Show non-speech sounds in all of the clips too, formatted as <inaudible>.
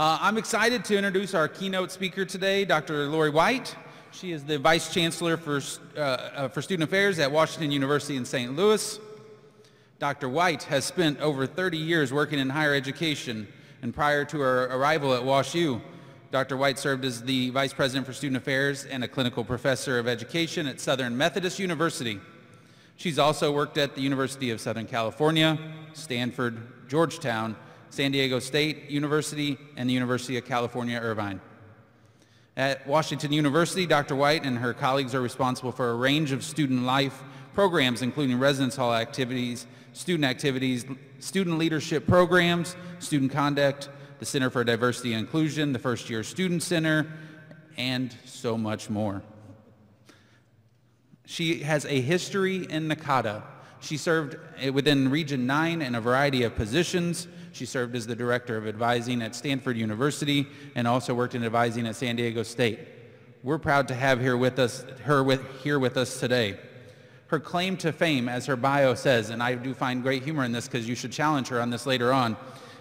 Uh, I'm excited to introduce our keynote speaker today, Dr. Lori White. She is the Vice Chancellor for, uh, uh, for Student Affairs at Washington University in St. Louis. Dr. White has spent over 30 years working in higher education, and prior to her arrival at WashU, Dr. White served as the Vice President for Student Affairs and a clinical professor of education at Southern Methodist University. She's also worked at the University of Southern California, Stanford, Georgetown, San Diego State University, and the University of California, Irvine. At Washington University, Dr. White and her colleagues are responsible for a range of student life programs, including residence hall activities, student activities, student leadership programs, student conduct, the Center for Diversity and Inclusion, the First Year Student Center, and so much more. She has a history in NACADA. She served within Region 9 in a variety of positions. She served as the Director of Advising at Stanford University and also worked in advising at San Diego State. We're proud to have here with us, her with, here with us today. Her claim to fame, as her bio says, and I do find great humor in this because you should challenge her on this later on,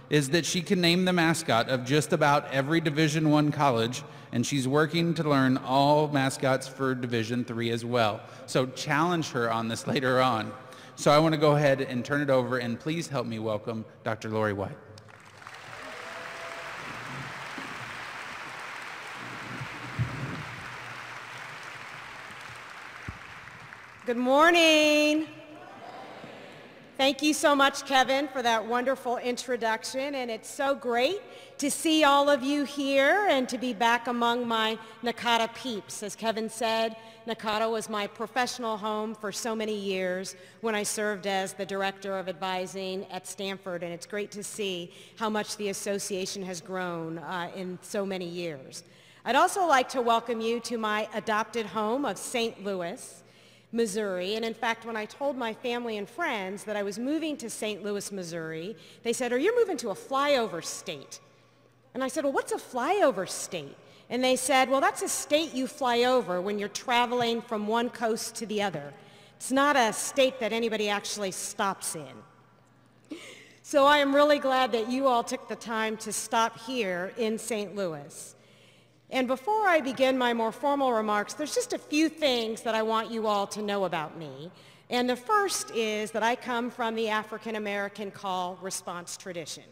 is that she can name the mascot of just about every Division One college, and she's working to learn all mascots for Division Three as well. So challenge her on this <laughs> later on. So I want to go ahead and turn it over, and please help me welcome Dr. Lori White. Good morning. Thank you so much, Kevin, for that wonderful introduction. And it's so great to see all of you here and to be back among my NACADA peeps. As Kevin said, NACADA was my professional home for so many years when I served as the Director of Advising at Stanford. And it's great to see how much the association has grown uh, in so many years. I'd also like to welcome you to my adopted home of St. Louis. Missouri. And in fact, when I told my family and friends that I was moving to St. Louis, Missouri, they said, are you moving to a flyover state? And I said, well, what's a flyover state? And they said, well, that's a state you fly over when you're traveling from one coast to the other. It's not a state that anybody actually stops in. So I am really glad that you all took the time to stop here in St. Louis. And before I begin my more formal remarks, there's just a few things that I want you all to know about me. And the first is that I come from the African American call response tradition.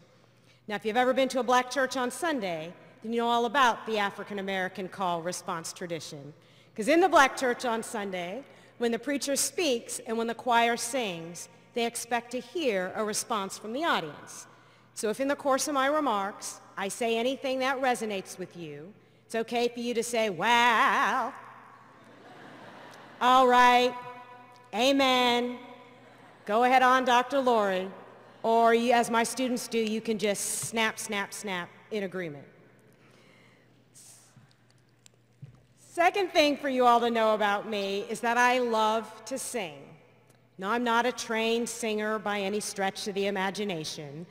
Now, if you've ever been to a black church on Sunday, then you know all about the African American call response tradition. Because in the black church on Sunday, when the preacher speaks and when the choir sings, they expect to hear a response from the audience. So if in the course of my remarks I say anything that resonates with you, it's okay for you to say, wow. All right. Amen. Go ahead on, Dr. Lori. Or you, as my students do, you can just snap, snap, snap in agreement. Second thing for you all to know about me is that I love to sing. Now, I'm not a trained singer by any stretch of the imagination,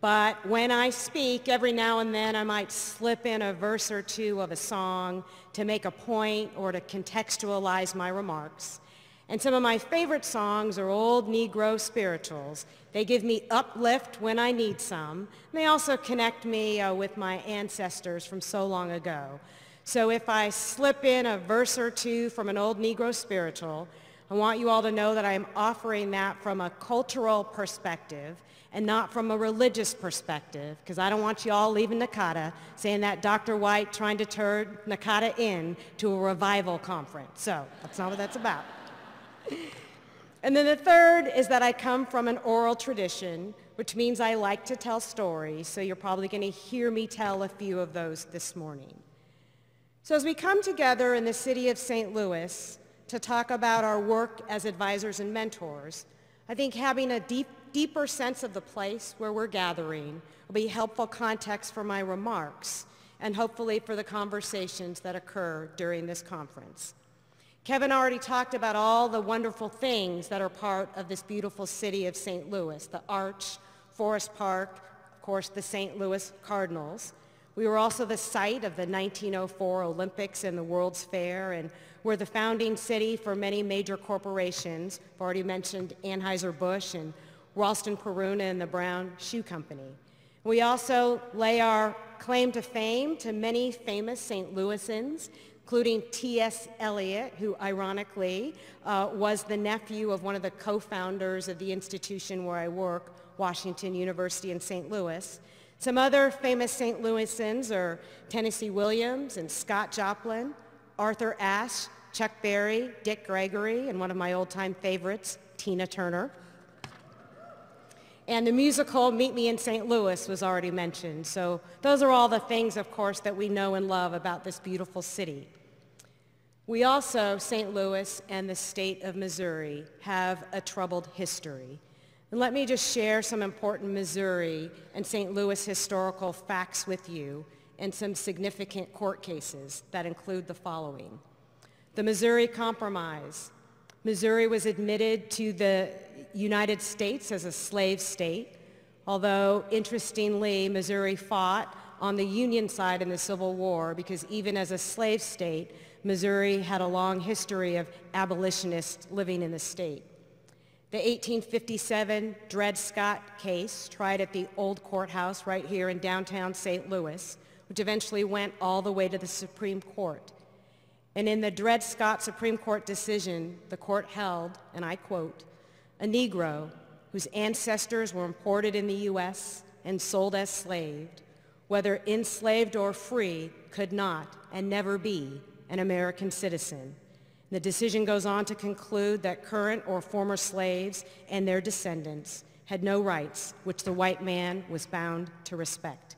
but when I speak, every now and then I might slip in a verse or two of a song to make a point or to contextualize my remarks. And some of my favorite songs are old Negro spirituals. They give me uplift when I need some. And they also connect me uh, with my ancestors from so long ago. So if I slip in a verse or two from an old Negro spiritual, I want you all to know that I am offering that from a cultural perspective and not from a religious perspective, because I don't want you all leaving NACADA saying that Dr. White trying to turn NACADA in to a revival conference. So that's not what that's about. And then the third is that I come from an oral tradition, which means I like to tell stories, so you're probably going to hear me tell a few of those this morning. So as we come together in the city of St. Louis to talk about our work as advisors and mentors, I think having a deep deeper sense of the place where we're gathering will be helpful context for my remarks and hopefully for the conversations that occur during this conference. Kevin already talked about all the wonderful things that are part of this beautiful city of St. Louis, the Arch, Forest Park, of course, the St. Louis Cardinals. We were also the site of the 1904 Olympics and the World's Fair, and we're the founding city for many major corporations. I've already mentioned Anheuser-Busch and Ralston Purina and the Brown Shoe Company. We also lay our claim to fame to many famous St. Louisans, including T.S. Eliot, who ironically uh, was the nephew of one of the co-founders of the institution where I work, Washington University in St. Louis. Some other famous St. Louisans are Tennessee Williams and Scott Joplin, Arthur Ashe, Chuck Berry, Dick Gregory, and one of my old-time favorites, Tina Turner. And the musical Meet Me in St. Louis was already mentioned. So those are all the things, of course, that we know and love about this beautiful city. We also, St. Louis and the state of Missouri, have a troubled history. And let me just share some important Missouri and St. Louis historical facts with you and some significant court cases that include the following. The Missouri Compromise. Missouri was admitted to the United States as a slave state, although interestingly, Missouri fought on the Union side in the Civil War because even as a slave state, Missouri had a long history of abolitionists living in the state. The 1857 Dred Scott case, tried at the old courthouse right here in downtown St. Louis, which eventually went all the way to the Supreme Court. And in the Dred Scott Supreme Court decision, the court held, and I quote, a Negro whose ancestors were imported in the U.S. and sold as slaved, whether enslaved or free, could not and never be an American citizen. The decision goes on to conclude that current or former slaves and their descendants had no rights which the white man was bound to respect.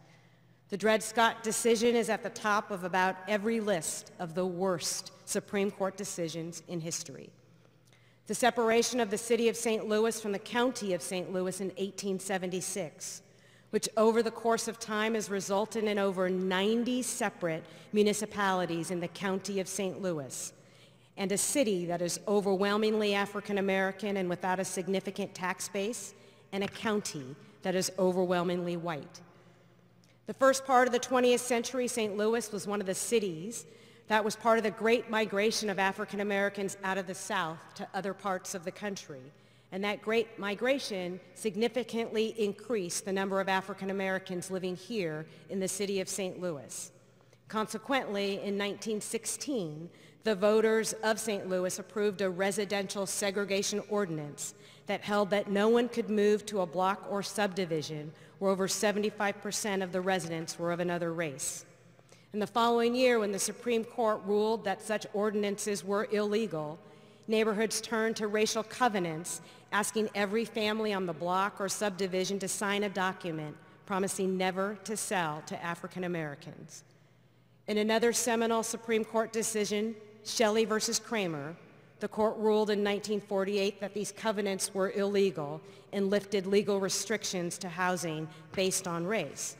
The Dred Scott decision is at the top of about every list of the worst Supreme Court decisions in history. The separation of the city of St. Louis from the county of St. Louis in 1876 which over the course of time has resulted in over 90 separate municipalities in the county of St. Louis, and a city that is overwhelmingly African American and without a significant tax base, and a county that is overwhelmingly white. The first part of the 20th century, St. Louis was one of the cities that was part of the great migration of African Americans out of the South to other parts of the country and that great migration significantly increased the number of African Americans living here in the city of St. Louis. Consequently, in 1916, the voters of St. Louis approved a residential segregation ordinance that held that no one could move to a block or subdivision where over 75% of the residents were of another race. In the following year, when the Supreme Court ruled that such ordinances were illegal, neighborhoods turned to racial covenants asking every family on the block or subdivision to sign a document promising never to sell to African Americans. In another seminal Supreme Court decision, Shelley versus Kraemer, the court ruled in 1948 that these covenants were illegal and lifted legal restrictions to housing based on race.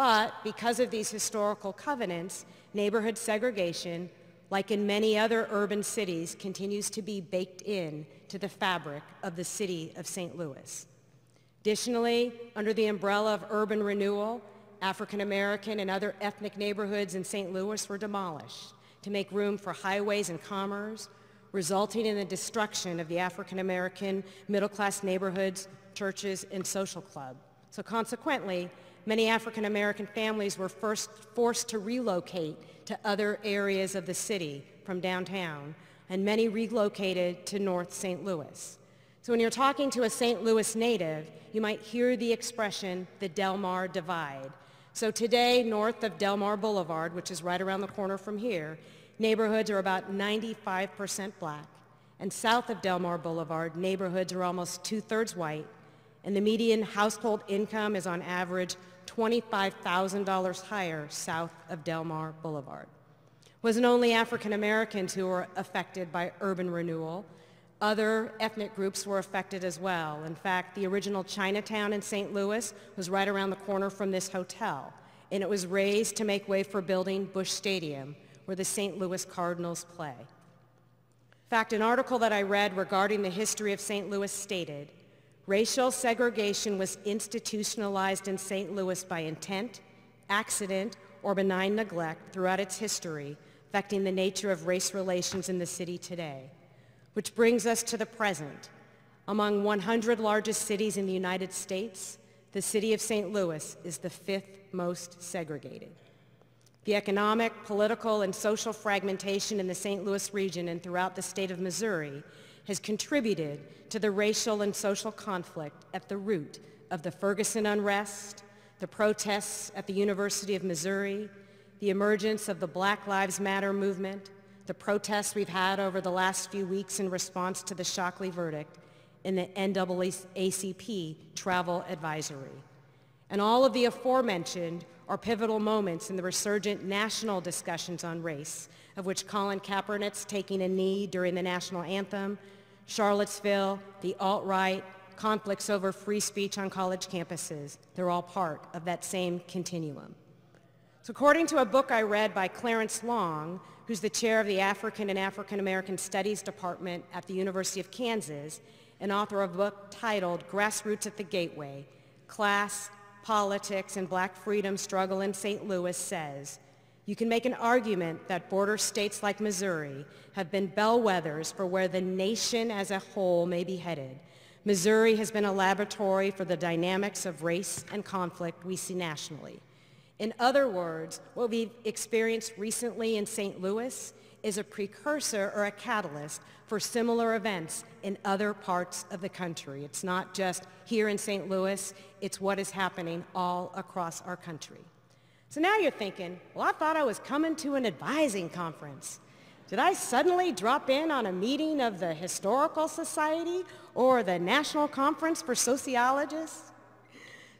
But because of these historical covenants, neighborhood segregation like in many other urban cities, continues to be baked in to the fabric of the city of St. Louis. Additionally, under the umbrella of urban renewal, African American and other ethnic neighborhoods in St. Louis were demolished to make room for highways and commerce, resulting in the destruction of the African American middle-class neighborhoods, churches, and social club. So consequently, many African American families were first forced to relocate to other areas of the city from downtown, and many relocated to North St. Louis. So when you're talking to a St. Louis native, you might hear the expression, the Delmar Divide. So today, north of Delmar Boulevard, which is right around the corner from here, neighborhoods are about 95% black. And south of Delmar Boulevard, neighborhoods are almost two-thirds white. And the median household income is on average $25,000 higher south of Delmar Boulevard. It wasn't only African Americans who were affected by urban renewal. Other ethnic groups were affected as well. In fact, the original Chinatown in St. Louis was right around the corner from this hotel, and it was razed to make way for building Busch Stadium, where the St. Louis Cardinals play. In fact, an article that I read regarding the history of St. Louis stated, Racial segregation was institutionalized in St. Louis by intent, accident, or benign neglect throughout its history, affecting the nature of race relations in the city today. Which brings us to the present. Among 100 largest cities in the United States, the city of St. Louis is the fifth most segregated. The economic, political, and social fragmentation in the St. Louis region and throughout the state of Missouri has contributed to the racial and social conflict at the root of the Ferguson unrest, the protests at the University of Missouri, the emergence of the Black Lives Matter movement, the protests we've had over the last few weeks in response to the Stockley verdict, and the NAACP travel advisory. And all of the aforementioned are pivotal moments in the resurgent national discussions on race, of which Colin Kaepernick's taking a knee during the national anthem, Charlottesville, the alt-right, conflicts over free speech on college campuses. They're all part of that same continuum. So according to a book I read by Clarence Lang, who's the chair of the African and African American Studies Department at the University of Kansas, and author of a book titled Grassroots at the Gateway, Class, politics, and black freedom struggle in St. Louis says, you can make an argument that border states like Missouri have been bellwethers for where the nation as a whole may be headed. Missouri has been a laboratory for the dynamics of race and conflict we see nationally. In other words, what we've experienced recently in St. Louis is a precursor or a catalyst for similar events in other parts of the country. It's not just here in St. Louis, it's what is happening all across our country. So now you're thinking, well, I thought I was coming to an advising conference. Did I suddenly drop in on a meeting of the Historical Society or the National Conference for Sociologists?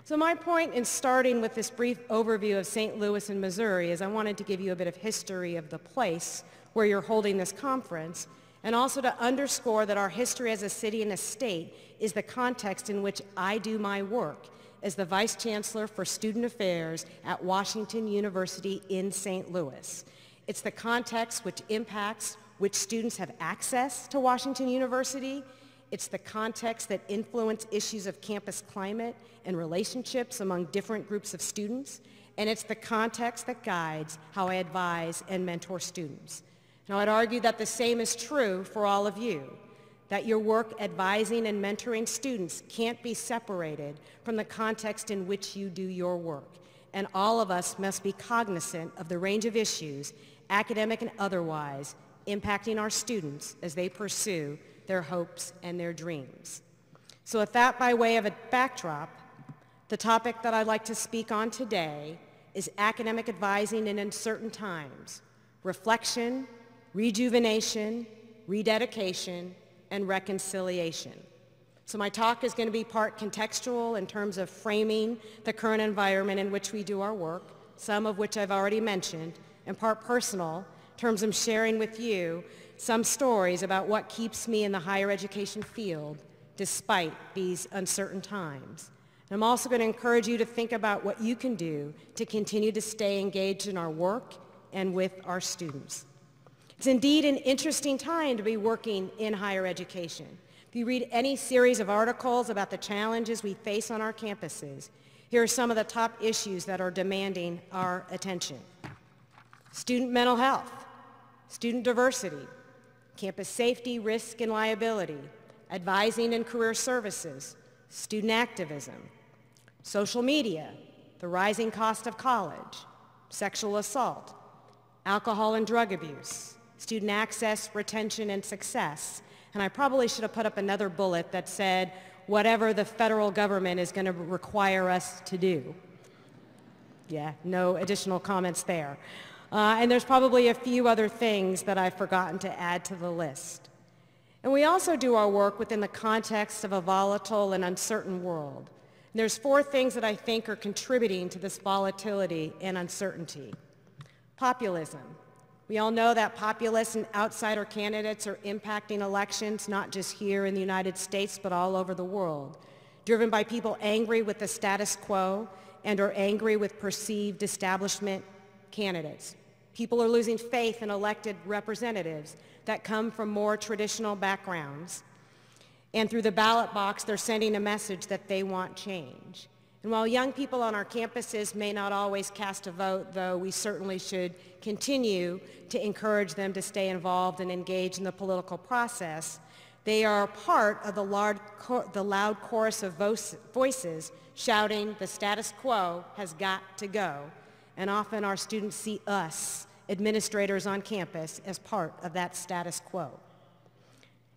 So my point in starting with this brief overview of St. Louis and Missouri is I wanted to give you a bit of history of the place where you're holding this conference and also to underscore that our history as a city and a state is the context in which I do my work as the Vice Chancellor for Student Affairs at Washington University in St. Louis. It's the context which impacts which students have access to Washington University. It's the context that influence issues of campus climate and relationships among different groups of students. And it's the context that guides how I advise and mentor students. Now, I'd argue that the same is true for all of you, that your work advising and mentoring students can't be separated from the context in which you do your work. And all of us must be cognizant of the range of issues, academic and otherwise, impacting our students as they pursue their hopes and their dreams. So with that by way of a backdrop, the topic that I'd like to speak on today is academic advising in uncertain times, reflection, rejuvenation, rededication, and reconciliation. So my talk is going to be part contextual in terms of framing the current environment in which we do our work, some of which I've already mentioned, and part personal in terms of sharing with you some stories about what keeps me in the higher education field despite these uncertain times. And I'm also going to encourage you to think about what you can do to continue to stay engaged in our work and with our students. It's indeed an interesting time to be working in higher education. If you read any series of articles about the challenges we face on our campuses, here are some of the top issues that are demanding our attention. Student mental health, student diversity, campus safety, risk, and liability, advising and career services, student activism, social media, the rising cost of college, sexual assault, alcohol and drug abuse, student access, retention, and success. And I probably should have put up another bullet that said, whatever the federal government is going to require us to do. Yeah, no additional comments there. Uh, and there's probably a few other things that I've forgotten to add to the list. And we also do our work within the context of a volatile and uncertain world. And there's four things that I think are contributing to this volatility and uncertainty. Populism. We all know that populist and outsider candidates are impacting elections, not just here in the United States, but all over the world, driven by people angry with the status quo and are angry with perceived establishment candidates. People are losing faith in elected representatives that come from more traditional backgrounds. And through the ballot box, they're sending a message that they want change. And while young people on our campuses may not always cast a vote, though we certainly should continue to encourage them to stay involved and engage in the political process, They are part of the loud, the loud chorus of voices shouting, the status quo has got to go. And often our students see us, administrators on campus, as part of that status quo.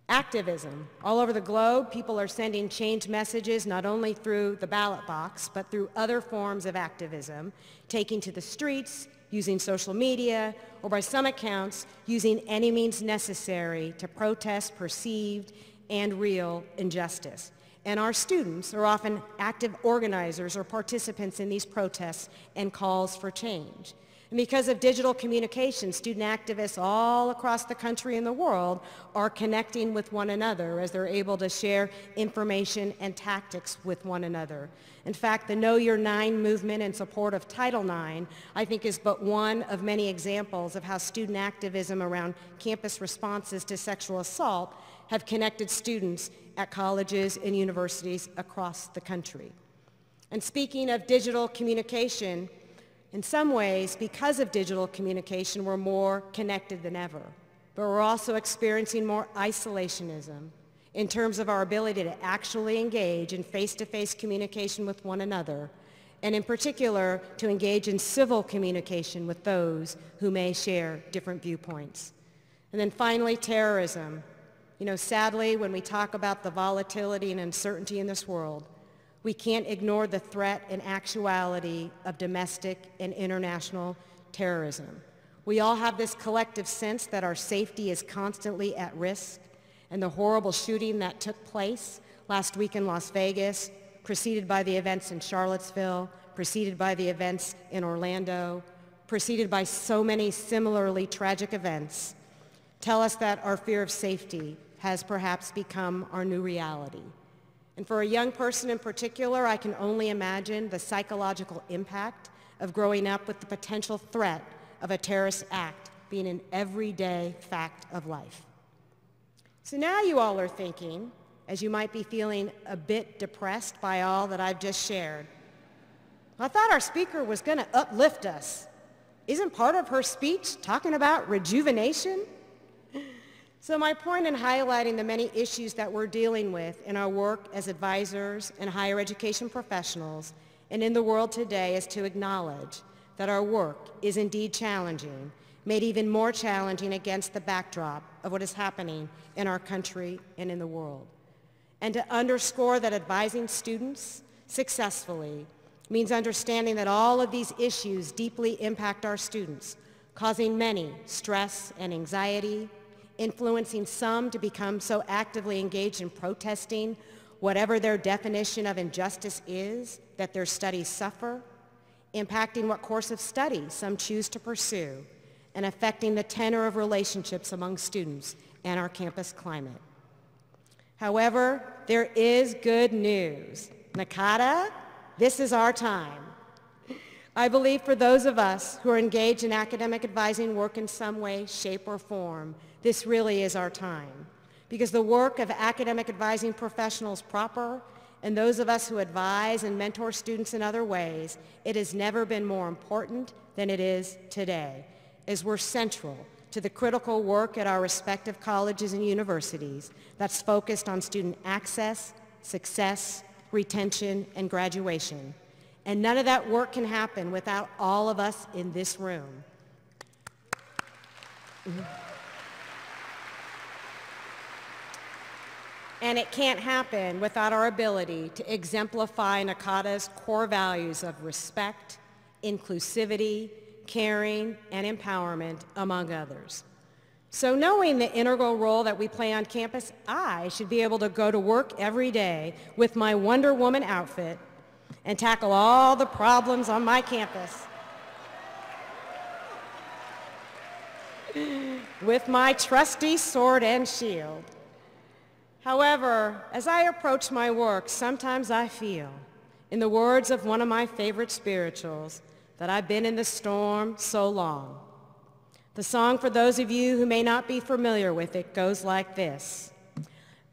Activism. All over the globe, people are sending change messages not only through the ballot box, but through other forms of activism, taking to the streets, using social media, or by some accounts, using any means necessary to protest perceived and real injustice. And our students are often active organizers or participants in these protests and calls for change. And because of digital communication, student activists all across the country and the world are connecting with one another as they're able to share information and tactics with one another. In fact, the Know Your Nine movement in support of Title IX, I think, is but one of many examples of how student activism around campus responses to sexual assault have connected students at colleges and universities across the country. And speaking of digital communication, in some ways, because of digital communication, we're more connected than ever. But we're also experiencing more isolationism in terms of our ability to actually engage in face-to-face communication with one another, and in particular, to engage in civil communication with those who may share different viewpoints. And then finally, terrorism. You know, sadly, when we talk about the volatility and uncertainty in this world, we can't ignore the threat and actuality of domestic and international terrorism. We all have this collective sense that our safety is constantly at risk, and the horrible shooting that took place last week in Las Vegas, preceded by the events in Charlottesville, preceded by the events in Orlando, preceded by so many similarly tragic events, tell us that our fear of safety has perhaps become our new reality. And for a young person in particular, I can only imagine the psychological impact of growing up with the potential threat of a terrorist act being an everyday fact of life. So now you all are thinking, as you might be feeling a bit depressed by all that I've just shared, I thought our speaker was going to uplift us. Isn't part of her speech talking about rejuvenation? So my point in highlighting the many issues that we're dealing with in our work as advisors and higher education professionals and in the world today is to acknowledge that our work is indeed challenging, made even more challenging against the backdrop of what is happening in our country and in the world. And to underscore that advising students successfully means understanding that all of these issues deeply impact our students, causing many stress and anxiety, influencing some to become so actively engaged in protesting whatever their definition of injustice is that their studies suffer, impacting what course of study some choose to pursue, and affecting the tenor of relationships among students and our campus climate. However, there is good news. NACADA, this is our time. I believe for those of us who are engaged in academic advising work in some way, shape, or form, this really is our time. Because the work of academic advising professionals proper and those of us who advise and mentor students in other ways, it has never been more important than it is today, as we're central to the critical work at our respective colleges and universities that's focused on student access, success, retention, and graduation. And none of that work can happen without all of us in this room. And it can't happen without our ability to exemplify NACADA's core values of respect, inclusivity, caring, and empowerment, among others. So knowing the integral role that we play on campus, I should be able to go to work every day with my Wonder Woman outfit and tackle all the problems on my campus. with my trusty sword and shield. However, as I approach my work, sometimes I feel, in the words of one of my favorite spirituals, that I've been in the storm so long. The song, for those of you who may not be familiar with it, goes like this.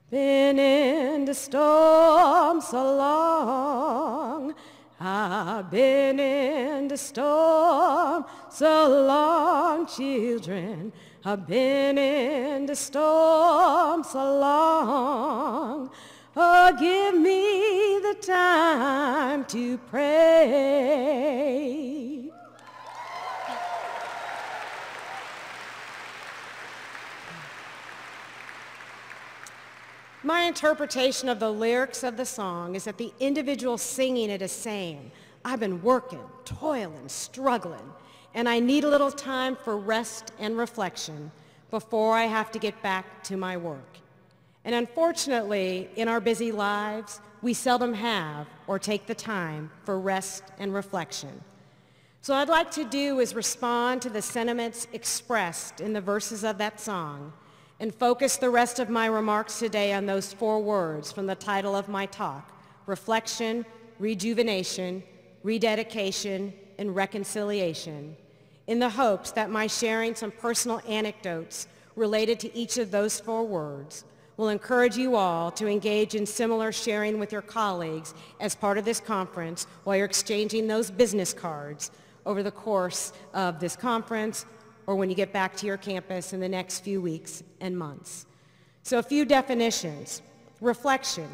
Been in the storm so long, I've been in the storm so long, children. I've been in the storm so long. Oh, give me the time to pray. My interpretation of the lyrics of the song is that the individual singing it is saying, I've been working, toiling, struggling, and I need a little time for rest and reflection before I have to get back to my work. And unfortunately, in our busy lives, we seldom have or take the time for rest and reflection. So what I'd like to do is respond to the sentiments expressed in the verses of that song and focus the rest of my remarks today on those four words from the title of my talk, reflection, rejuvenation, rededication, and reconciliation, in the hopes that my sharing some personal anecdotes related to each of those four words will encourage you all to engage in similar sharing with your colleagues as part of this conference while you're exchanging those business cards over the course of this conference or when you get back to your campus in the next few weeks and months. So a few definitions. Reflection.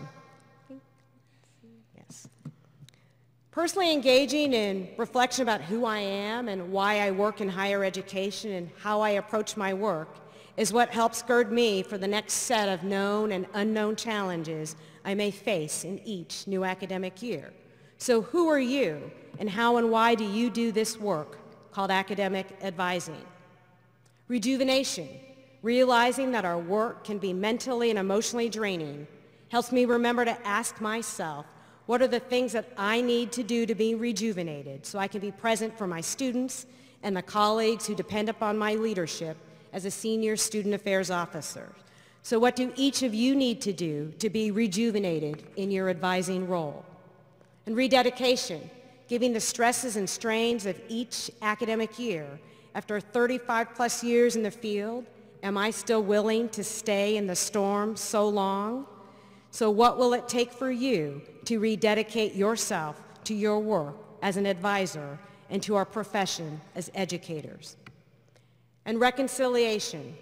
Personally engaging in reflection about who I am and why I work in higher education and how I approach my work is what helps gird me for the next set of known and unknown challenges I may face in each new academic year. So who are you and how and why do you do this work called academic advising? Rejuvenation, realizing that our work can be mentally and emotionally draining, helps me remember to ask myself, what are the things that I need to do to be rejuvenated so I can be present for my students and the colleagues who depend upon my leadership as a senior student affairs officer. So what do each of you need to do to be rejuvenated in your advising role? And rededication, giving the stresses and strains of each academic year after 35 plus years in the field, am I still willing to stay in the storm so long? So what will it take for you to rededicate yourself to your work as an advisor and to our profession as educators? And reconciliation,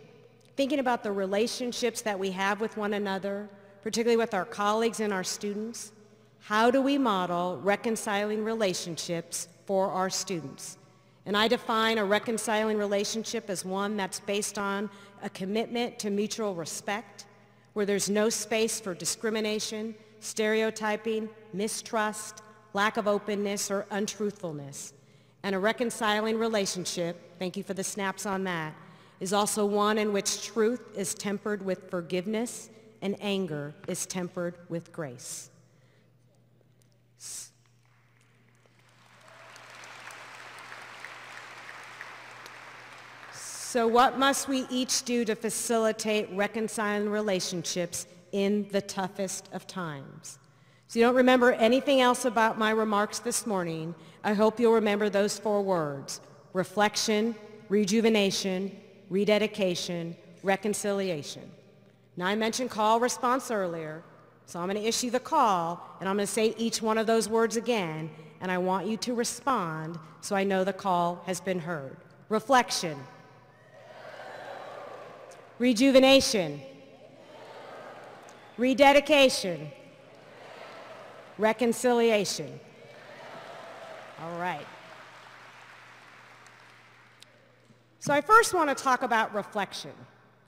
thinking about the relationships that we have with one another, particularly with our colleagues and our students. How do we model reconciling relationships for our students? And I define a reconciling relationship as one that's based on a commitment to mutual respect, where there's no space for discrimination, stereotyping, mistrust, lack of openness, or untruthfulness. And a reconciling relationship, thank you for the snaps on that, is also one in which truth is tempered with forgiveness and anger is tempered with grace. So what must we each do to facilitate reconciling relationships in the toughest of times? So you don't remember anything else about my remarks this morning, I hope you'll remember those four words, reflection, rejuvenation, rededication, reconciliation. Now I mentioned call response earlier, so I'm going to issue the call, and I'm going to say each one of those words again, and I want you to respond so I know the call has been heard. Reflection. Rejuvenation. Rededication. Reconciliation. All right. So I first want to talk about reflection.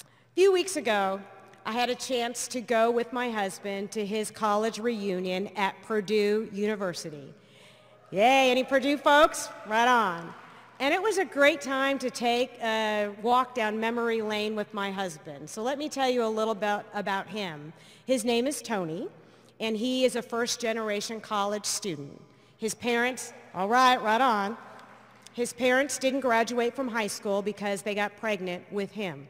A few weeks ago, I had a chance to go with my husband to his college reunion at Purdue University. Yay, any Purdue folks? Right on. And it was a great time to take a walk down memory lane with my husband. So let me tell you a little bit about him. His name is Tony, and he is a first generation college student. His parents, all right, right on. His parents didn't graduate from high school because they got pregnant with him.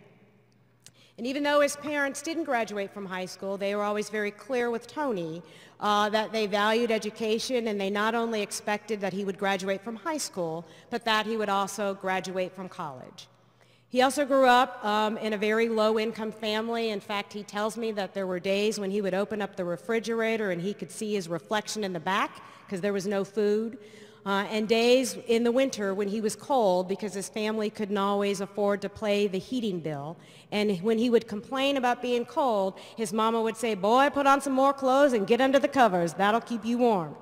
And even though his parents didn't graduate from high school, they were always very clear with Tony uh, that they valued education and they not only expected that he would graduate from high school, but that he would also graduate from college. He also grew up um, in a very low-income family. In fact, he tells me that there were days when he would open up the refrigerator and he could see his reflection in the back because there was no food. Uh, and days in the winter when he was cold because his family couldn't always afford to pay the heating bill. And when he would complain about being cold, his mama would say, boy, put on some more clothes and get under the covers. That'll keep you warm.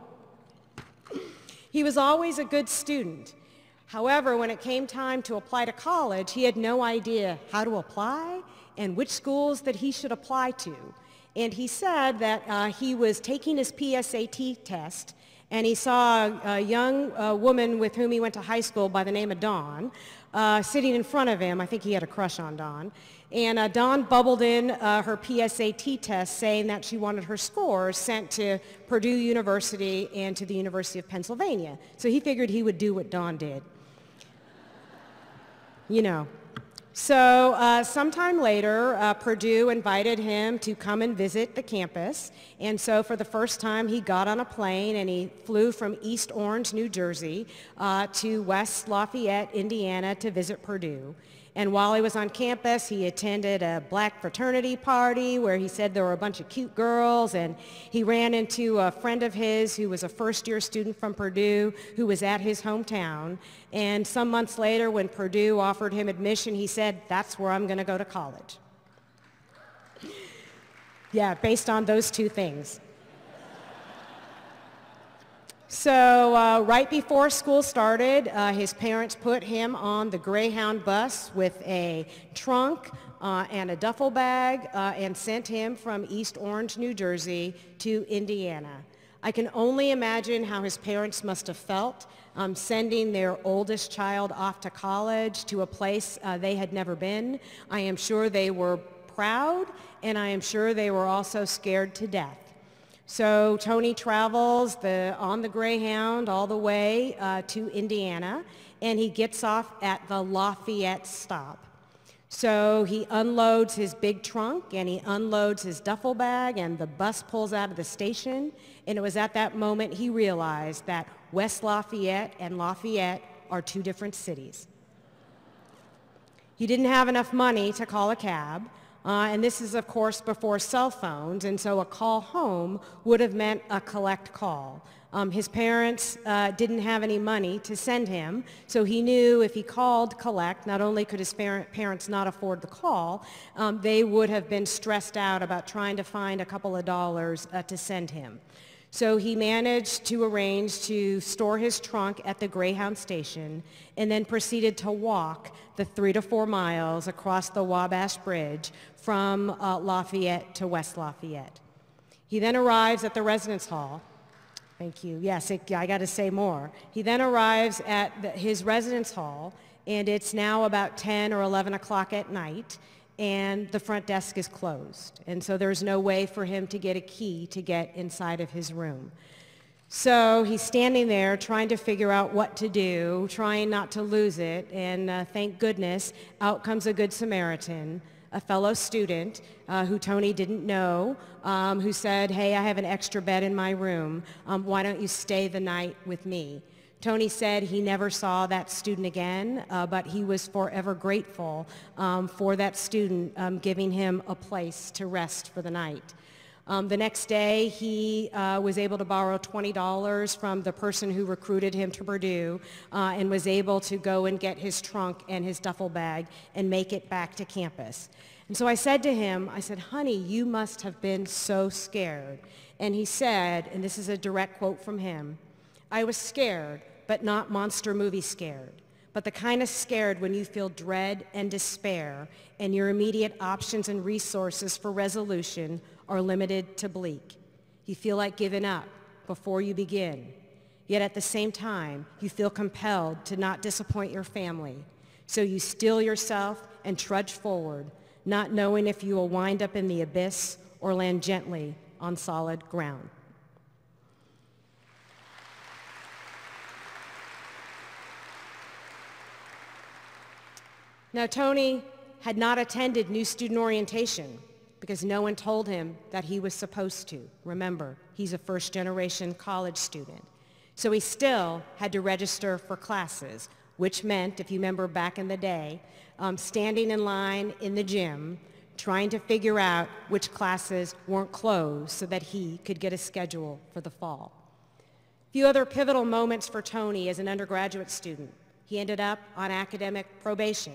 He was always a good student. However, when it came time to apply to college, he had no idea how to apply and which schools that he should apply to. And he said that uh, he was taking his PSAT test and he saw a, young uh, woman with whom he went to high school by the name of Dawn uh, sitting in front of him. I think he had a crush on Dawn. And uh, Dawn bubbled in uh, her PSAT test saying that she wanted her scores sent to Purdue University and to the University of Pennsylvania. So he figured he would do what Dawn did. You know, so uh, sometime later, uh, Purdue invited him to come and visit the campus. And so for the first time, he got on a plane and he flew from East Orange, New Jersey uh, to West Lafayette, Indiana to visit Purdue. And while he was on campus, he attended a black fraternity party where he said there were a bunch of cute girls. And he ran into a friend of his who was a first-year student from Purdue who was at his hometown. And some months later, when Purdue offered him admission, he said, that's where I'm going to go to college. Yeah, based on those two things. So uh, right before school started, uh, his parents put him on the Greyhound bus with a trunk uh, and a duffel bag uh, and sent him from East Orange, New Jersey to Indiana. I can only imagine how his parents must have felt um, sending their oldest child off to college to a place uh, they had never been. I am sure they were proud and I am sure they were also scared to death. So Tony travels the, on the Greyhound all the way uh, to Indiana, and he gets off at the Lafayette stop. So he unloads his big trunk and he unloads his duffel bag and the bus pulls out of the station. And it was at that moment he realized that West Lafayette and Lafayette are two different cities. He didn't have enough money to call a cab. Uh, and this is, of course, before cell phones, and so a call home would have meant a collect call. Um, his parents uh, didn't have any money to send him, so he knew if he called collect, not only could his parents not afford the call, um, they would have been stressed out about trying to find a couple of dollars uh, to send him. So he managed to arrange to store his trunk at the Greyhound station and then proceeded to walk the three to four miles across the Wabash Bridge from uh, Lafayette to West Lafayette. He then arrives at the residence hall. Thank you. Yes, it, I got to say more. He then arrives at the, his residence hall, and it's now about 10 or 11 o'clock at night, and the front desk is closed. And so there's no way for him to get a key to get inside of his room. So he's standing there trying to figure out what to do, trying not to lose it, and uh, thank goodness, out comes a good Samaritan, a fellow student uh, who Tony didn't know, um, who said, hey, I have an extra bed in my room. Um, why don't you stay the night with me? Tony said he never saw that student again, uh, but he was forever grateful um, for that student um, giving him a place to rest for the night. Um, the next day, he uh, was able to borrow $20 from the person who recruited him to Purdue uh, and was able to go and get his trunk and his duffel bag and make it back to campus. And so I said to him, I said, honey, you must have been so scared. And he said, and this is a direct quote from him, I was scared, but not monster movie scared, but the kind of scared when you feel dread and despair and your immediate options and resources for resolution are limited to bleak. You feel like giving up before you begin. Yet at the same time, you feel compelled to not disappoint your family. So you steel yourself and trudge forward, not knowing if you will wind up in the abyss or land gently on solid ground. Now, Tony had not attended New Student Orientation because no one told him that he was supposed to. Remember, he's a first-generation college student. So he still had to register for classes, which meant, if you remember back in the day, um, standing in line in the gym, trying to figure out which classes weren't closed so that he could get a schedule for the fall. A few other pivotal moments for Tony as an undergraduate student. He ended up on academic probation,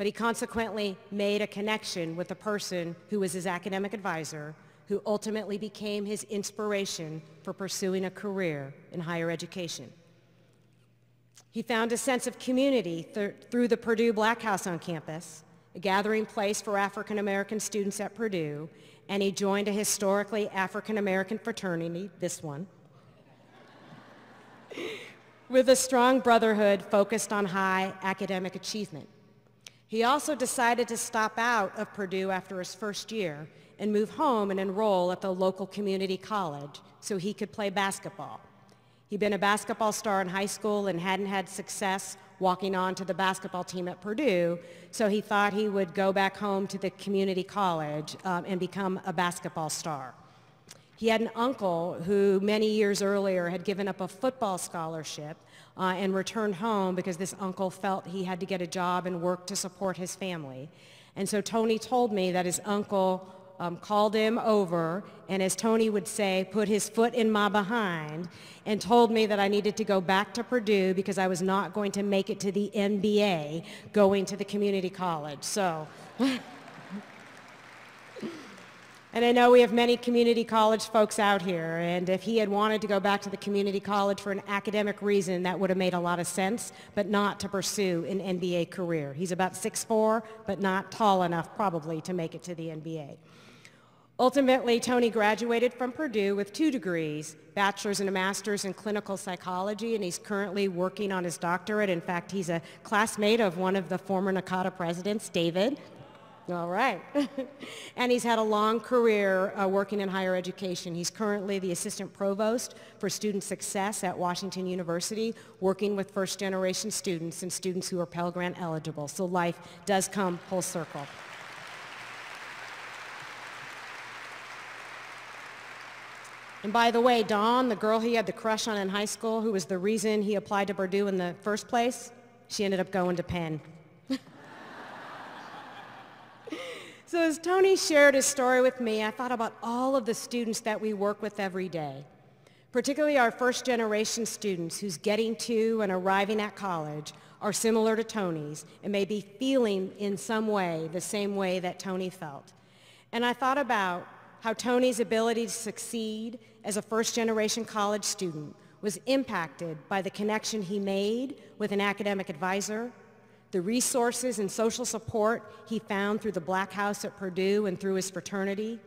but he consequently made a connection with the person who was his academic advisor, who ultimately became his inspiration for pursuing a career in higher education. He found a sense of community th- through the Purdue Black House on campus, a gathering place for African American students at Purdue, and he joined a historically African American fraternity, this one, <laughs> with a strong brotherhood focused on high academic achievement. He also decided to stop out of Purdue after his first year and move home and enroll at the local community college so he could play basketball. He'd been a basketball star in high school and hadn't had success walking on to the basketball team at Purdue, so he thought he would go back home to the community college um, and become a basketball star. He had an uncle who many years earlier had given up a football scholarship uh, and returned home because this uncle felt he had to get a job and work to support his family. And so Tony told me that his uncle um, called him over and as Tony would say, put his foot in my behind and told me that I needed to go back to Purdue because I was not going to make it to the NBA going to the community college. So, <laughs> and I know we have many community college folks out here, and if he had wanted to go back to the community college for an academic reason, that would have made a lot of sense, but not to pursue an NBA career. He's about 6'4", but not tall enough probably to make it to the NBA. Ultimately, Tony graduated from Purdue with two degrees, bachelor's and a master's in clinical psychology, and he's currently working on his doctorate. In fact, he's a classmate of one of the former NACADA presidents, David. All right. <laughs> and he's had a long career uh, working in higher education. He's currently the assistant provost for student success at Washington University, working with first-generation students and students who are Pell Grant eligible. So life does come full circle. And by the way, Dawn, the girl he had the crush on in high school, who was the reason he applied to Purdue in the first place, she ended up going to Penn. So as Tony shared his story with me, I thought about all of the students that we work with every day, particularly our first generation students who's getting to and arriving at college are similar to Tony's and may be feeling in some way the same way that Tony felt. And I thought about how Tony's ability to succeed as a first-generation college student was impacted by the connection he made with an academic advisor, the resources and social support he found through the Black House at Purdue and through his fraternity,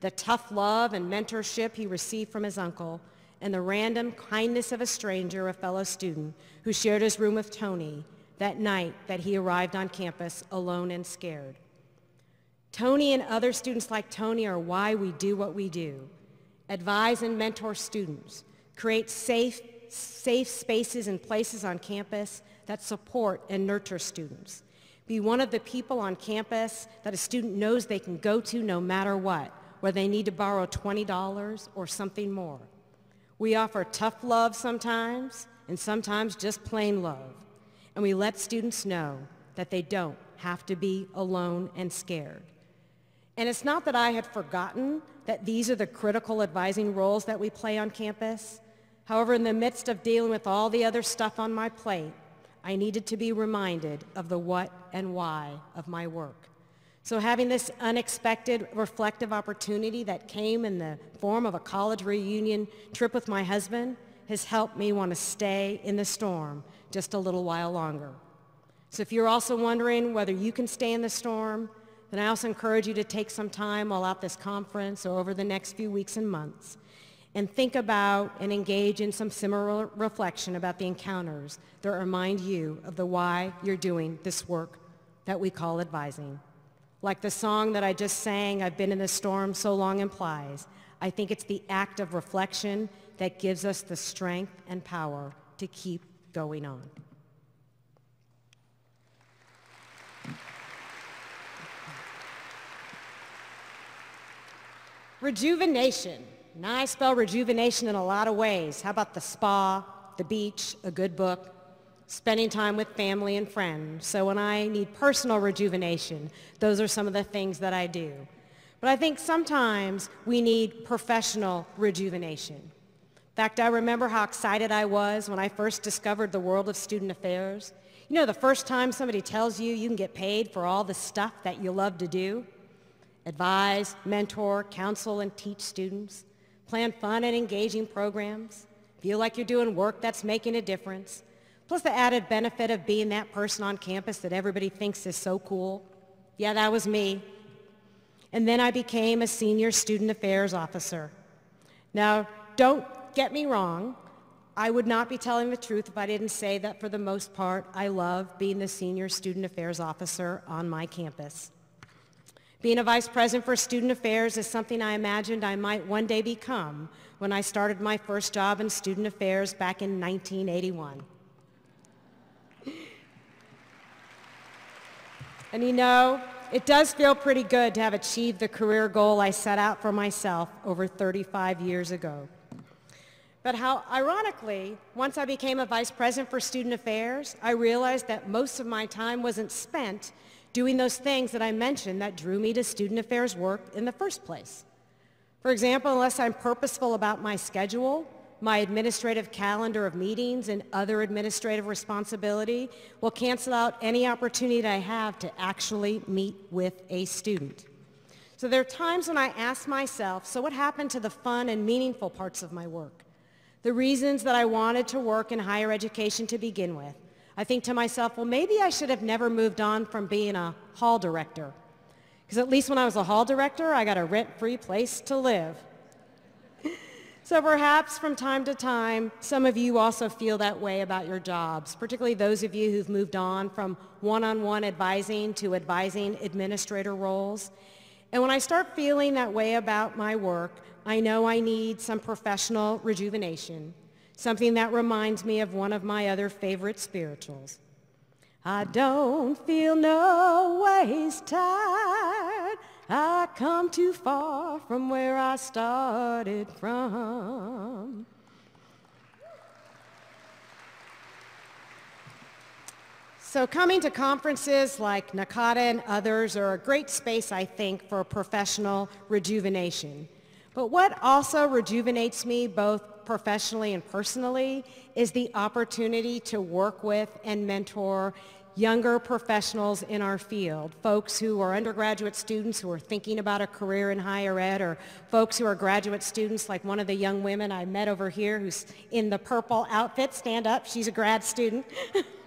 the tough love and mentorship he received from his uncle, and the random kindness of a stranger, a fellow student, who shared his room with Tony that night that he arrived on campus alone and scared. Tony and other students like Tony are why we do what we do. Advise and mentor students. Create safe, safe spaces and places on campus that support and nurture students. Be one of the people on campus that a student knows they can go to no matter what, where they need to borrow $20 or something more. We offer tough love sometimes, and sometimes just plain love. And we let students know that they don't have to be alone and scared. And it's not that I had forgotten that these are the critical advising roles that we play on campus. However, in the midst of dealing with all the other stuff on my plate, I needed to be reminded of the what and why of my work. So having this unexpected reflective opportunity that came in the form of a college reunion trip with my husband has helped me want to stay in the storm just a little while longer. So if you're also wondering whether you can stay in the storm, then I also encourage you to take some time while at this conference or over the next few weeks and months and think about and engage in some similar reflection about the encounters that remind you of the why you're doing this work that we call advising. Like the song that I just sang, I've been in the storm so long implies, I think it's the act of reflection that gives us the strength and power to keep going on. Rejuvenation. I spell rejuvenation in a lot of ways. How about the spa, the beach, a good book? spending time with family and friends. So when I need personal rejuvenation, those are some of the things that I do. But I think sometimes we need professional rejuvenation. In fact, I remember how excited I was when I first discovered the world of student affairs. You know, the first time somebody tells you you can get paid for all the stuff that you love to do, advise, mentor, counsel, and teach students, plan fun and engaging programs, feel like you're doing work that's making a difference, plus the added benefit of being that person on campus that everybody thinks is so cool. Yeah, that was me. And then I became a senior student affairs officer. Now, don't get me wrong. I would not be telling the truth if I didn't say that for the most part, I love being the senior student affairs officer on my campus. Being a vice president for student affairs is something I imagined I might one day become when I started my first job in student affairs back in 1981. And you know, it does feel pretty good to have achieved the career goal I set out for myself over 35 years ago. But how ironically, once I became a vice president for student affairs, I realized that most of my time wasn't spent doing those things that I mentioned that drew me to student affairs work in the first place. For example, unless I'm purposeful about my schedule, my administrative calendar of meetings and other administrative responsibility will cancel out any opportunity I have to actually meet with a student. So there are times when I ask myself, so what happened to the fun and meaningful parts of my work? The reasons that I wanted to work in higher education to begin with. I think to myself, well, maybe I should have never moved on from being a hall director. Because at least when I was a hall director, I got a rent-free place to live. <laughs> so perhaps from time to time, some of you also feel that way about your jobs, particularly those of you who've moved on from one-on-one advising to advising administrator roles. And when I start feeling that way about my work, I know I need some professional rejuvenation, something that reminds me of one of my other favorite spirituals. I don't feel no ways tired. I come too far from where I started from. So coming to conferences like NACADA and others are a great space, I think, for professional rejuvenation. But what also rejuvenates me both professionally and personally is the opportunity to work with and mentor younger professionals in our field, folks who are undergraduate students who are thinking about a career in higher ed, or folks who are graduate students like one of the young women I met over here who's in the purple outfit. Stand up, she's a grad student. <laughs>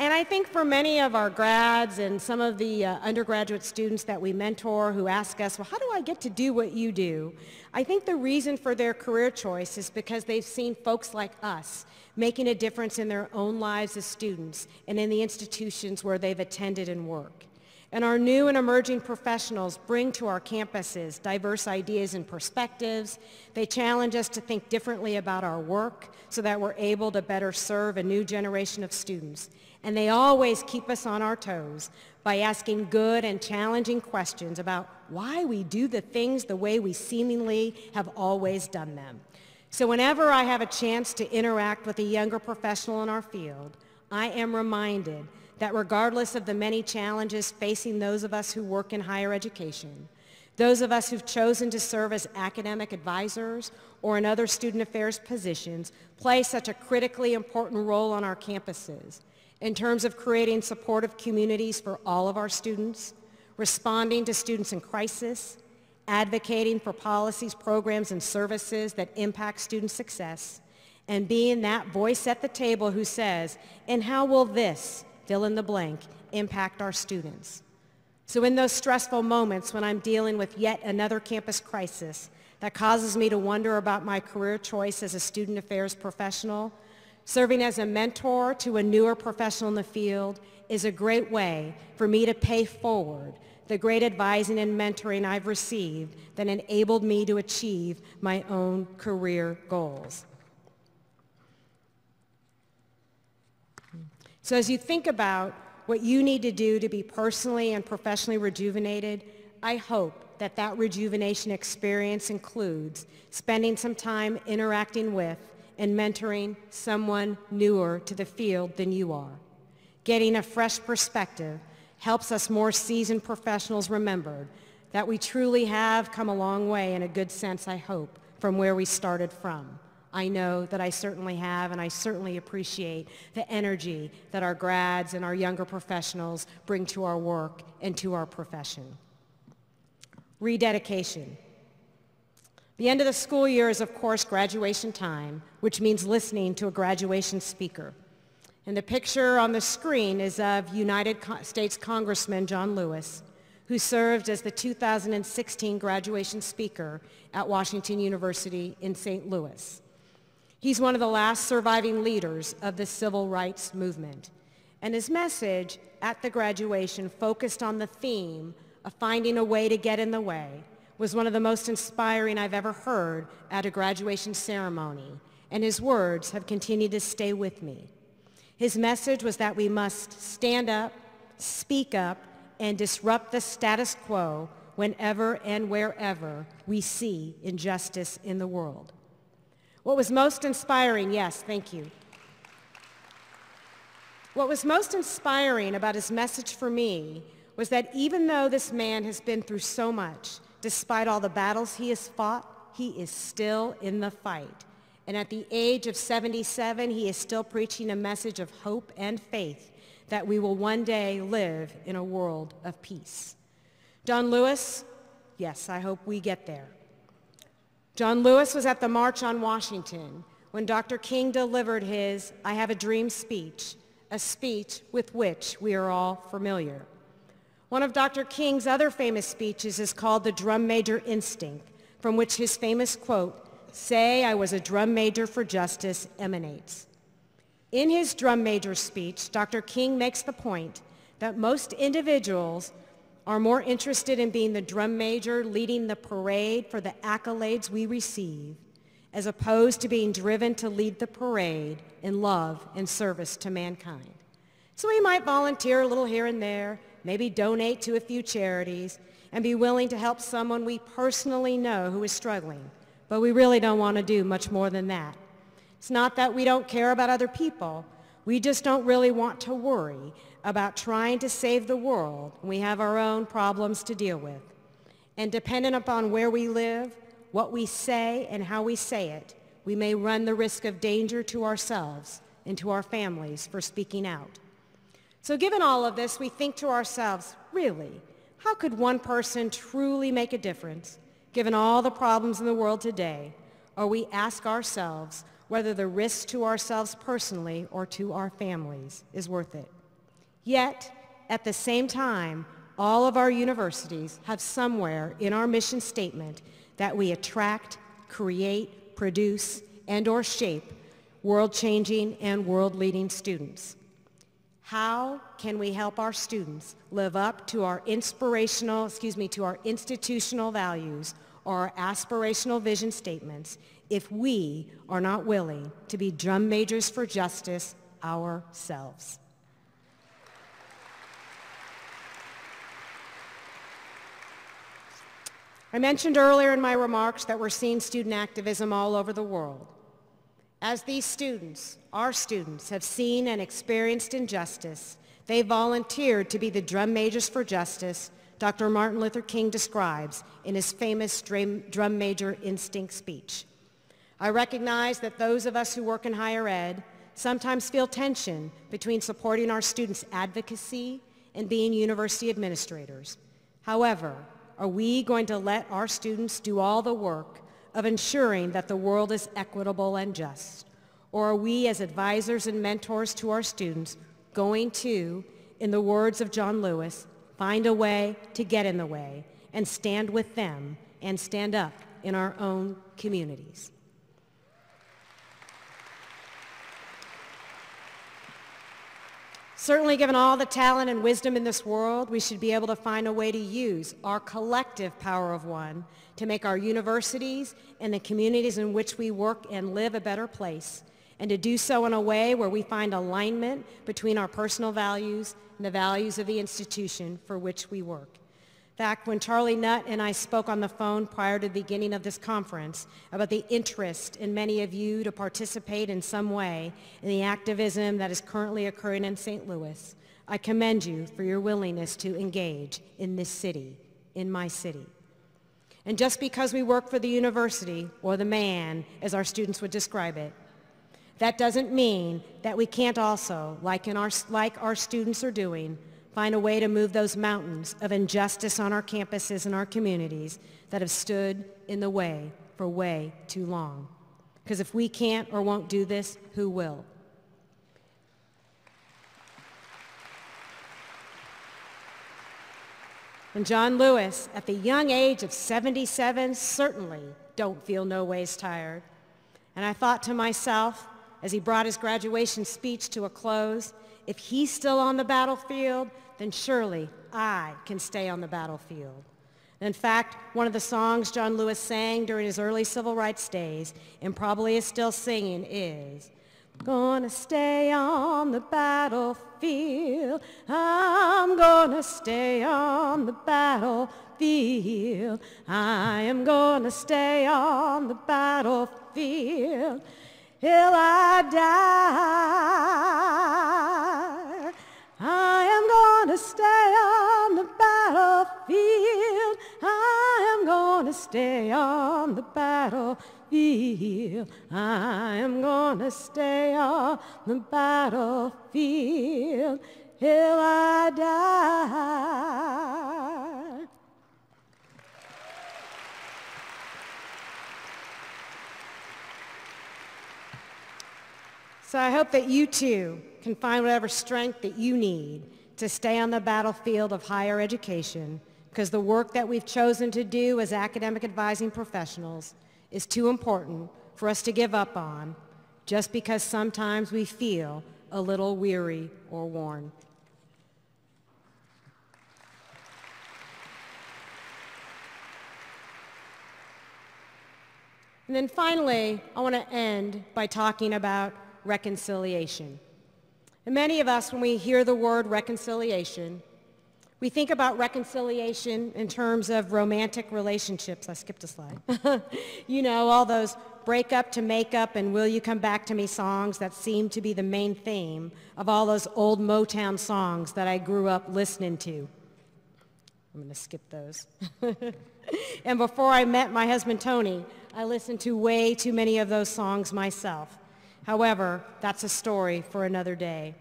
And I think for many of our grads and some of the uh, undergraduate students that we mentor who ask us, well, how do I get to do what you do? I think the reason for their career choice is because they've seen folks like us making a difference in their own lives as students and in the institutions where they've attended and worked. And our new and emerging professionals bring to our campuses diverse ideas and perspectives. They challenge us to think differently about our work so that we're able to better serve a new generation of students. And they always keep us on our toes by asking good and challenging questions about why we do the things the way we seemingly have always done them. So whenever I have a chance to interact with a younger professional in our field, I am reminded that regardless of the many challenges facing those of us who work in higher education, those of us who've chosen to serve as academic advisors or in other student affairs positions play such a critically important role on our campuses in terms of creating supportive communities for all of our students, responding to students in crisis, advocating for policies, programs, and services that impact student success, and being that voice at the table who says, and how will this, fill in the blank, impact our students? So in those stressful moments when I'm dealing with yet another campus crisis that causes me to wonder about my career choice as a student affairs professional, Serving as a mentor to a newer professional in the field is a great way for me to pay forward the great advising and mentoring I've received that enabled me to achieve my own career goals. So as you think about what you need to do to be personally and professionally rejuvenated, I hope that that rejuvenation experience includes spending some time interacting with and mentoring someone newer to the field than you are. Getting a fresh perspective helps us more seasoned professionals remember that we truly have come a long way in a good sense, I hope, from where we started from. I know that I certainly have, and I certainly appreciate the energy that our grads and our younger professionals bring to our work and to our profession. Rededication. The end of the school year is, of course, graduation time, which means listening to a graduation speaker. And the picture on the screen is of United States Congressman John Lewis, who served as the 2016 graduation speaker at Washington University in St. Louis. He's one of the last surviving leaders of the civil rights movement. And his message at the graduation focused on the theme of finding a way to get in the way was one of the most inspiring I've ever heard at a graduation ceremony. And his words have continued to stay with me. His message was that we must stand up, speak up, and disrupt the status quo whenever and wherever we see injustice in the world. What was most inspiring, yes, thank you. What was most inspiring about his message for me was that even though this man has been through so much, despite all the battles he has fought, he is still in the fight. And at the age of 77, he is still preaching a message of hope and faith that we will one day live in a world of peace. John Lewis, yes, I hope we get there. John Lewis was at the March on Washington when Dr. King delivered his I Have a Dream speech, a speech with which we are all familiar. One of Dr. King's other famous speeches is called The Drum Major Instinct, from which his famous quote, say I was a drum major for justice, emanates. In his drum major speech, Dr. King makes the point that most individuals are more interested in being the drum major leading the parade for the accolades we receive as opposed to being driven to lead the parade in love and service to mankind. So we might volunteer a little here and there, maybe donate to a few charities, and be willing to help someone we personally know who is struggling. But we really don't want to do much more than that. It's not that we don't care about other people. We just don't really want to worry about trying to save the world. We have our own problems to deal with. And dependent upon where we live, what we say, and how we say it, we may run the risk of danger to ourselves and to our families for speaking out. So given all of this, we think to ourselves, really, how could one person truly make a difference given all the problems in the world today? Or we ask ourselves whether the risk to ourselves personally or to our families is worth it. Yet, at the same time, all of our universities have somewhere in our mission statement that we attract, create, produce, and or shape world-changing and world-leading students. How can we help our students live up to our inspirational, excuse me, to our institutional values or our aspirational vision statements if we are not willing to be drum majors for justice ourselves? I mentioned earlier in my remarks that we're seeing student activism all over the world. As these students, our students, have seen and experienced injustice, they volunteered to be the drum majors for justice Dr. Martin Luther King describes in his famous drum major instinct speech. I recognize that those of us who work in higher ed sometimes feel tension between supporting our students' advocacy and being university administrators. However, are we going to let our students do all the work of ensuring that the world is equitable and just? Or are we as advisors and mentors to our students going to, in the words of John Lewis, find a way to get in the way and stand with them and stand up in our own communities? Certainly, given all the talent and wisdom in this world, we should be able to find a way to use our collective power of one to make our universities and the communities in which we work and live a better place, and to do so in a way where we find alignment between our personal values and the values of the institution for which we work. Fact, when Charlie Nutt and I spoke on the phone prior to the beginning of this conference about the interest in many of you to participate in some way in the activism that is currently occurring in St. Louis, I commend you for your willingness to engage in this city, in my city. And just because we work for the university, or the man, as our students would describe it, that doesn't mean that we can't also, like, in our, like our students are doing, find a way to move those mountains of injustice on our campuses and our communities that have stood in the way for way too long. Because if we can't or won't do this, who will? And John Lewis, at the young age of 77, certainly don't feel no ways tired. And I thought to myself, as he brought his graduation speech to a close, if he's still on the battlefield, then surely I can stay on the battlefield. In fact, one of the songs John Lewis sang during his early civil rights days, and probably is still singing, is, Gonna stay on the battlefield. I'm gonna stay on the battlefield. I am gonna stay on the battlefield till I die. I am going to stay on the battlefield. I am going to stay on the battlefield. I am going to stay on the battlefield till I die. So I hope that you too can find whatever strength that you need to stay on the battlefield of higher education because the work that we've chosen to do as academic advising professionals is too important for us to give up on just because sometimes we feel a little weary or worn. And then finally, I want to end by talking about reconciliation. And many of us, when we hear the word reconciliation, we think about reconciliation in terms of romantic relationships. I skipped a slide. <laughs> you know, all those break up to make up and will you come back to me songs that seem to be the main theme of all those old Motown songs that I grew up listening to. I'm going to skip those. <laughs> and before I met my husband Tony, I listened to way too many of those songs myself. However, that's a story for another day.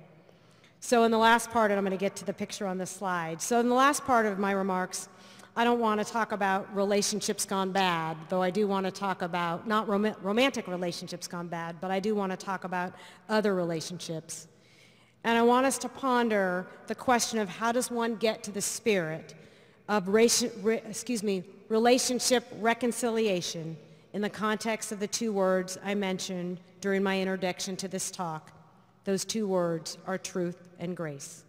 So in the last part, and I'm going to get to the picture on this slide. So in the last part of my remarks, I don't want to talk about relationships gone bad, though I do want to talk about, not rom- romantic relationships gone bad, but I do want to talk about other relationships. And I want us to ponder the question of how does one get to the spirit of raci- re- excuse me, relationship reconciliation in the context of the two words I mentioned during my introduction to this talk. Those two words are truth and grace.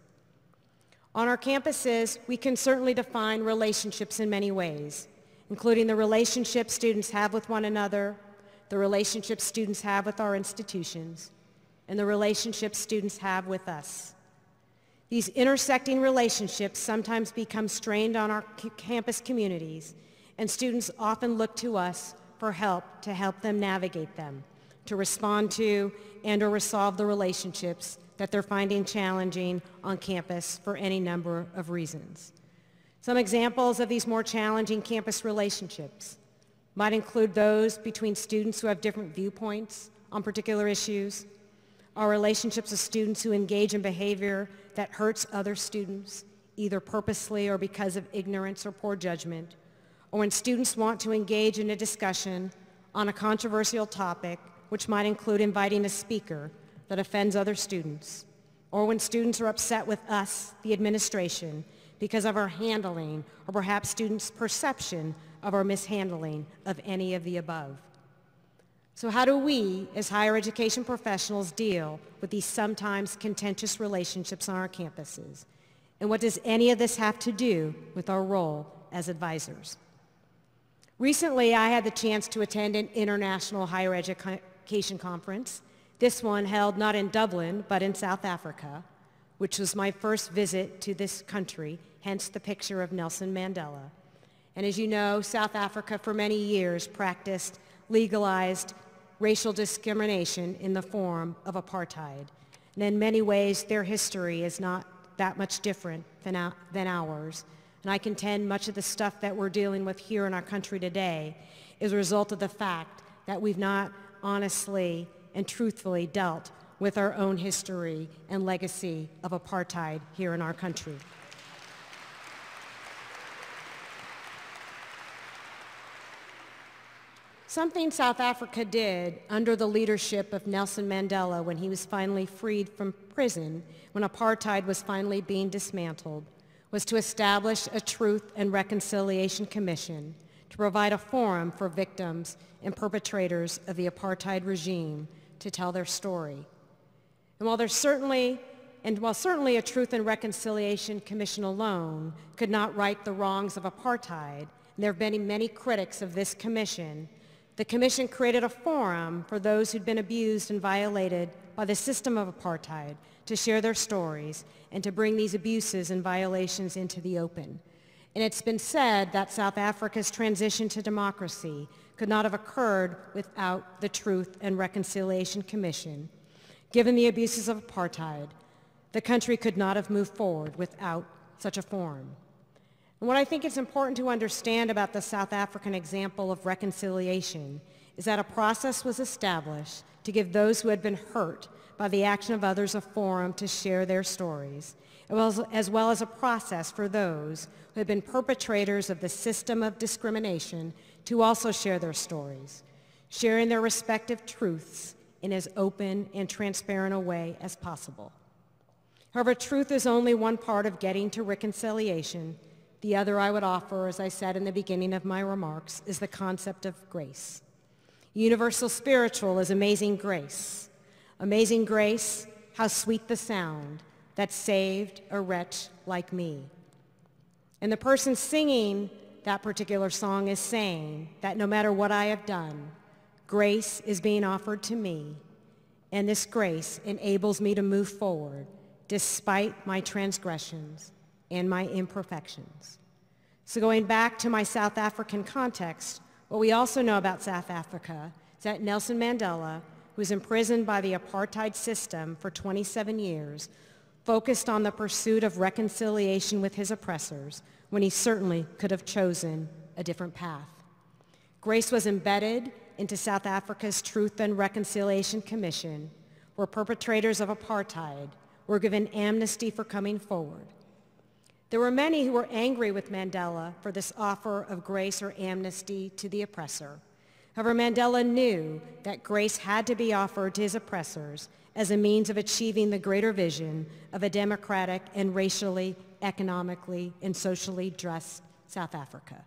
On our campuses, we can certainly define relationships in many ways, including the relationships students have with one another, the relationships students have with our institutions, and the relationships students have with us. These intersecting relationships sometimes become strained on our campus communities, and students often look to us for help to help them navigate them, to respond to and or resolve the relationships that they're finding challenging on campus for any number of reasons. Some examples of these more challenging campus relationships might include those between students who have different viewpoints on particular issues, our relationships with students who engage in behavior that hurts other students, either purposely or because of ignorance or poor judgment, or when students want to engage in a discussion on a controversial topic, which might include inviting a speaker that offends other students, or when students are upset with us, the administration, because of our handling or perhaps students' perception of our mishandling of any of the above. So how do we, as higher education professionals, deal with these sometimes contentious relationships on our campuses? And what does any of this have to do with our role as advisors? Recently, I had the chance to attend an international higher education conference, this one held not in Dublin, but in South Africa, which was my first visit to this country hence the picture of Nelson Mandela. And as you know, South Africa for many years practiced legalized racial discrimination in the form of apartheid. And in many ways, their history is not that much different than, than ours. And I contend much of the stuff that we're dealing with here in our country today is a result of the fact that we've not honestly and truthfully dealt with our own history and legacy of apartheid here in our country. Something South Africa did under the leadership of Nelson Mandela when he was finally freed from prison, when apartheid was finally being dismantled, was to establish a Truth and Reconciliation Commission to provide a forum for victims and perpetrators of the apartheid regime to tell their story. And while there's certainly and while certainly a Truth and Reconciliation Commission alone could not right the wrongs of apartheid, and there have been many critics of this commission, the commission created a forum for those who'd been abused and violated by the system of apartheid to share their stories and to bring these abuses and violations into the open. And it's been said that South Africa's transition to democracy could not have occurred without the Truth and Reconciliation Commission. Given the abuses of apartheid, the country could not have moved forward without such a forum. And what I think is important to understand about the South African example of reconciliation is that a process was established to give those who had been hurt by the action of others a forum to share their stories, as well as a process for those who have been perpetrators of the system of discrimination to also share their stories, sharing their respective truths in as open and transparent a way as possible. However, truth is only one part of getting to reconciliation, the other I would offer, as I said in the beginning of my remarks, is the concept of grace. Universal spiritual is amazing grace. Amazing grace, how sweet the sound that saved a wretch like me. And the person singing that particular song is saying that no matter what I have done, grace is being offered to me, and this grace enables me to move forward despite my transgressions and my imperfections. So going back to my South African context, what we also know about South Africa is that Nelson Mandela, was imprisoned by the apartheid system for 27 years, focused on the pursuit of reconciliation with his oppressors when he certainly could have chosen a different path. Grace was embedded into South Africa's Truth and Reconciliation Commission, where perpetrators of apartheid were given amnesty for coming forward. There were many who were angry with Mandela for this offer of grace or amnesty to the oppressor. However, Mandela knew that grace had to be offered to his oppressors as a means of achieving the greater vision of a democratic and racially, economically, and socially just South Africa.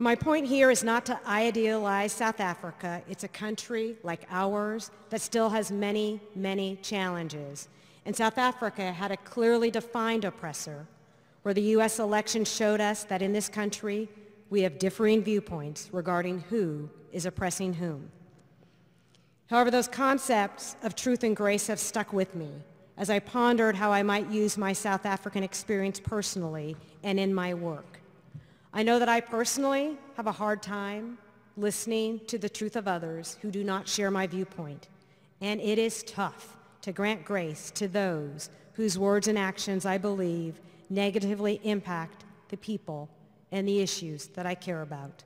My point here is not to idealize South Africa. It's a country like ours that still has many, many challenges and South Africa had a clearly defined oppressor, where the U.S. election showed us that in this country we have differing viewpoints regarding who is oppressing whom. However, those concepts of truth and grace have stuck with me as I pondered how I might use my South African experience personally and in my work. I know that I personally have a hard time listening to the truth of others who do not share my viewpoint, and it is tough to grant grace to those whose words and actions I believe negatively impact the people and the issues that I care about.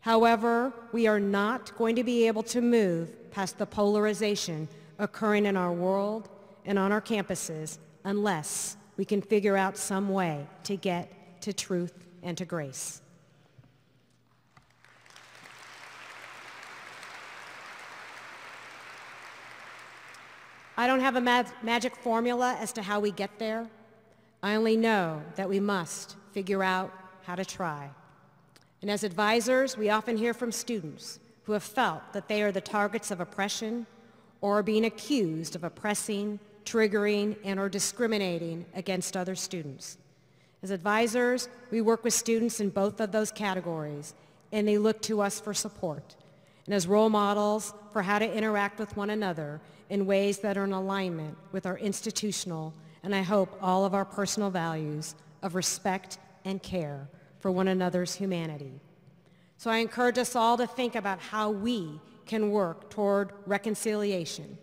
However, we are not going to be able to move past the polarization occurring in our world and on our campuses unless we can figure out some way to get to truth and to grace. I don't have a mag magic formula as to how we get there. I only know that we must figure out how to try. And as advisors, we often hear from students who have felt that they are the targets of oppression or are being accused of oppressing, triggering, and or discriminating against other students. As advisors, we work with students in both of those categories, and they look to us for support and as role models for how to interact with one another in ways that are in alignment with our institutional and I hope all of our personal values of respect and care for one another's humanity. So I encourage us all to think about how we can work toward reconciliation.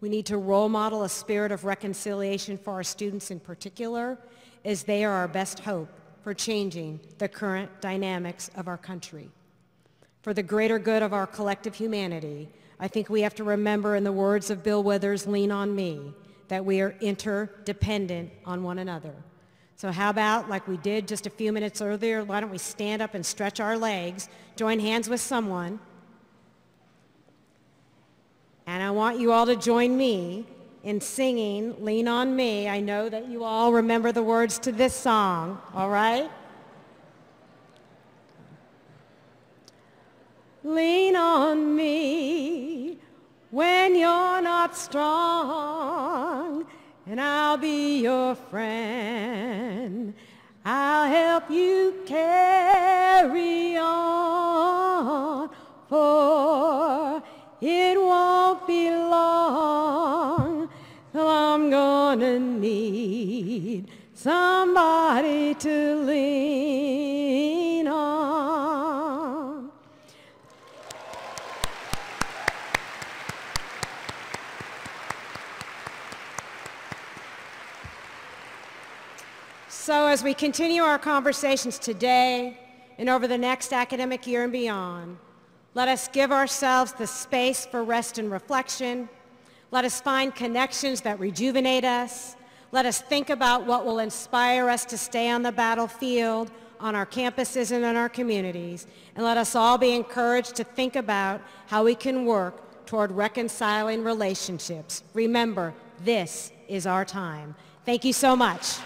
We need to role model a spirit of reconciliation for our students in particular, as they are our best hope for changing the current dynamics of our country. For the greater good of our collective humanity, I think we have to remember in the words of Bill Withers, lean on me, that we are interdependent on one another. So how about, like we did just a few minutes earlier, why don't we stand up and stretch our legs, join hands with someone, and I want you all to join me in singing Lean on Me. I know that you all remember the words to this song, all right? Lean on me when you're not strong and I'll be your friend. I'll help you carry on, for it won't be long till I'm gonna need somebody to lean on. So as we continue our conversations today and over the next academic year and beyond, let us give ourselves the space for rest and reflection. Let us find connections that rejuvenate us. Let us think about what will inspire us to stay on the battlefield, on our campuses and in our communities. And let us all be encouraged to think about how we can work toward reconciling relationships. Remember, this is our time. Thank you so much.